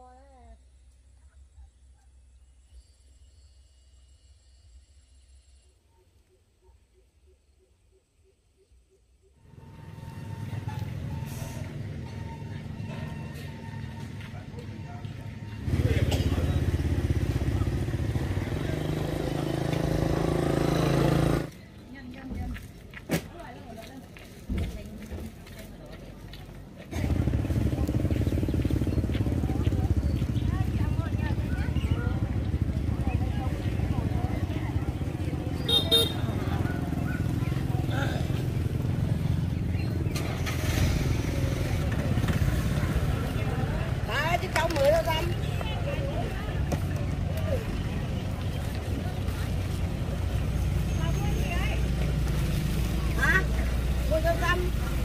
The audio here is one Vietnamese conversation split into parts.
spoil 100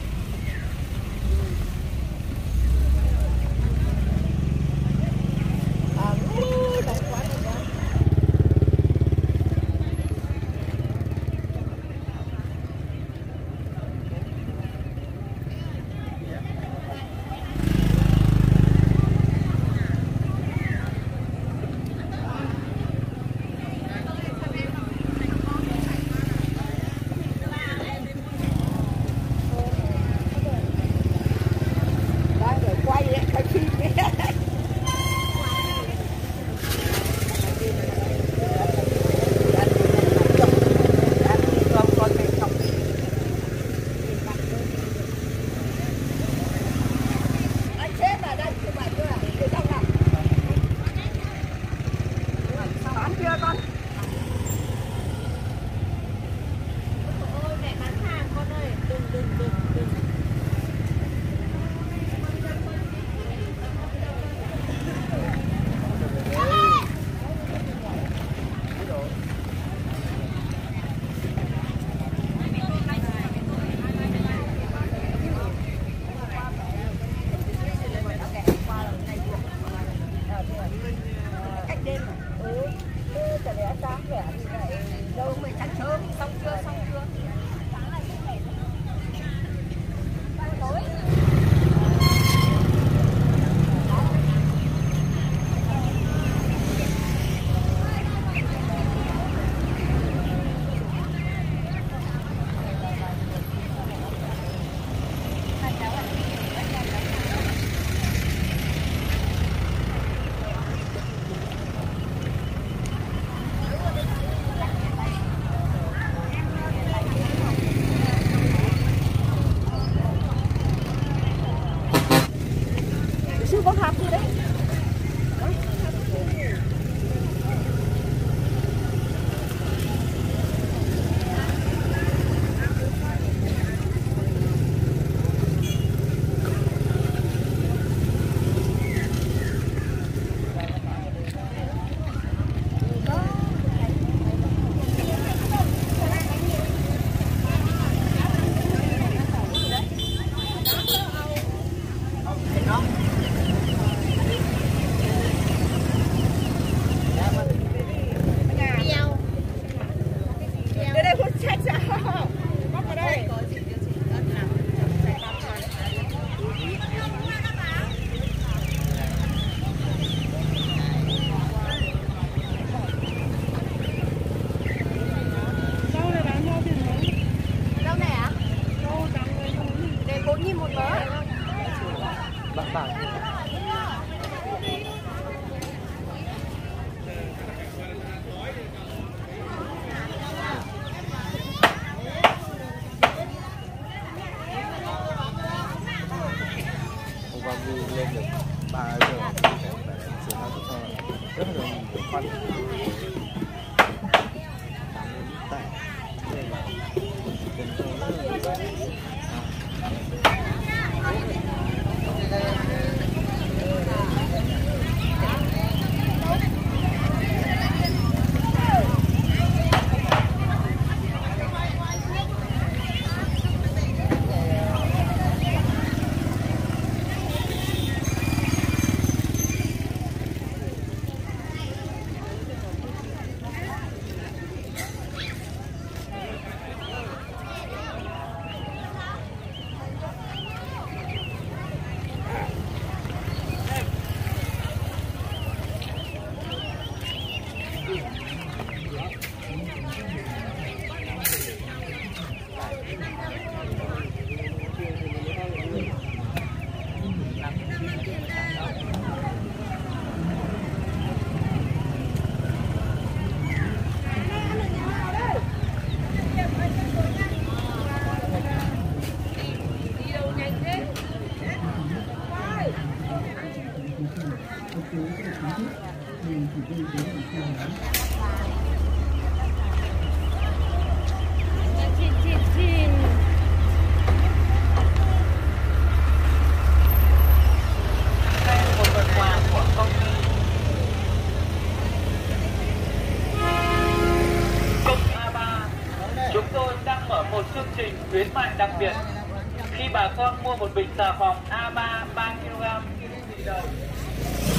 bình xà phòng A3 3 kg kim đồng.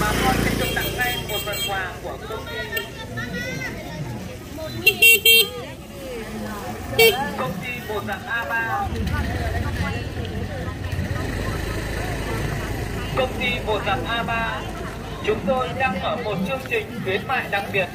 Bà con sẽ được tặng ngay một phần quà của công ty. công ty một dạng A3 công ty một dạng A3 chúng tôi đang mở một chương trình khuyến mại đặc biệt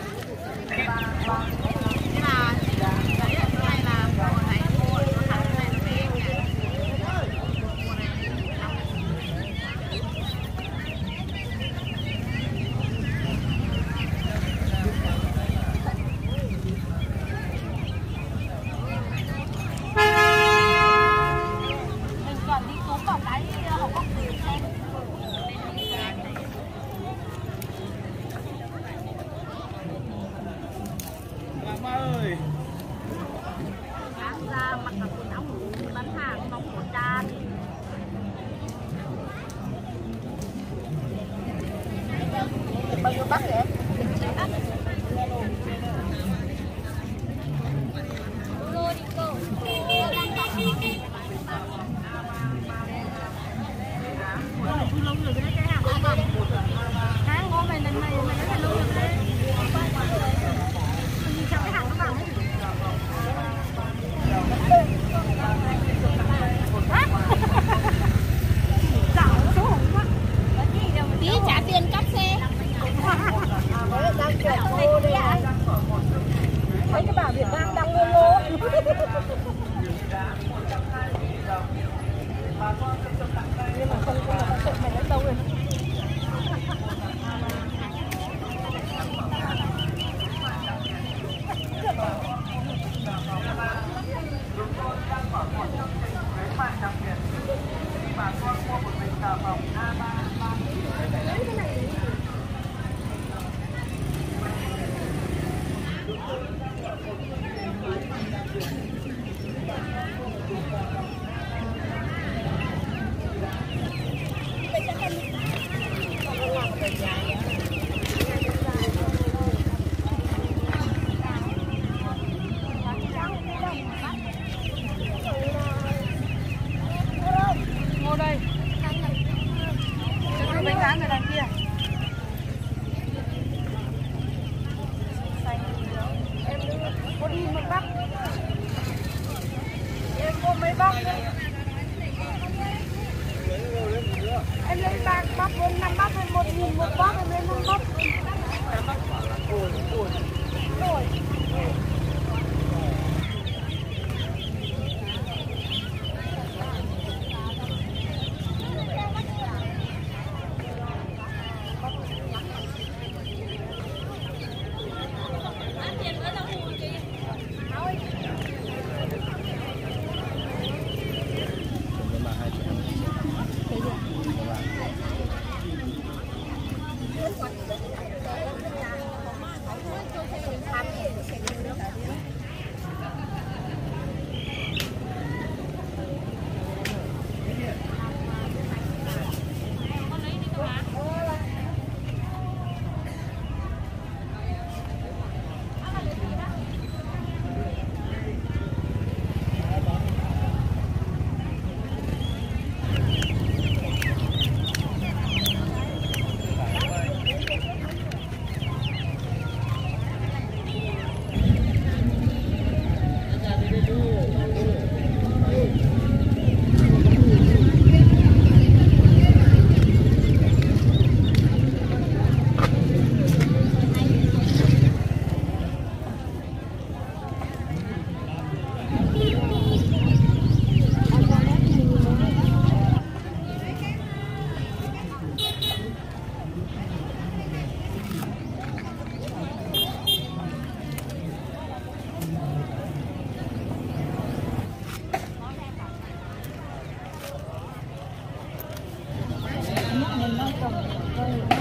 감사합니다.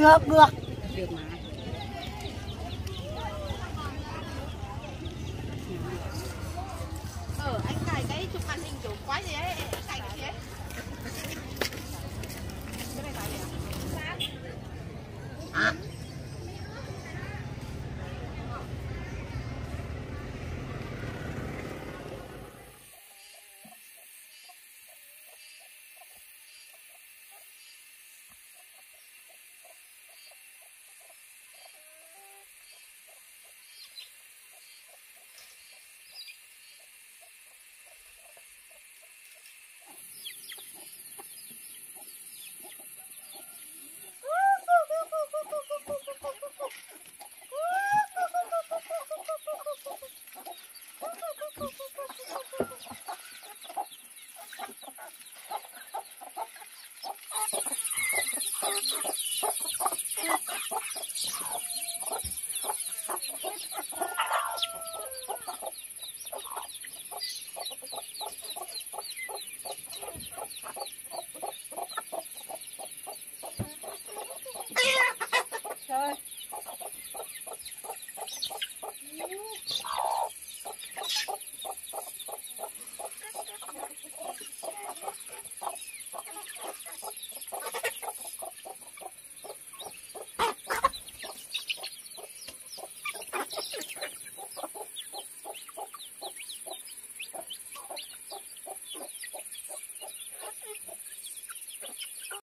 Được được Yeah.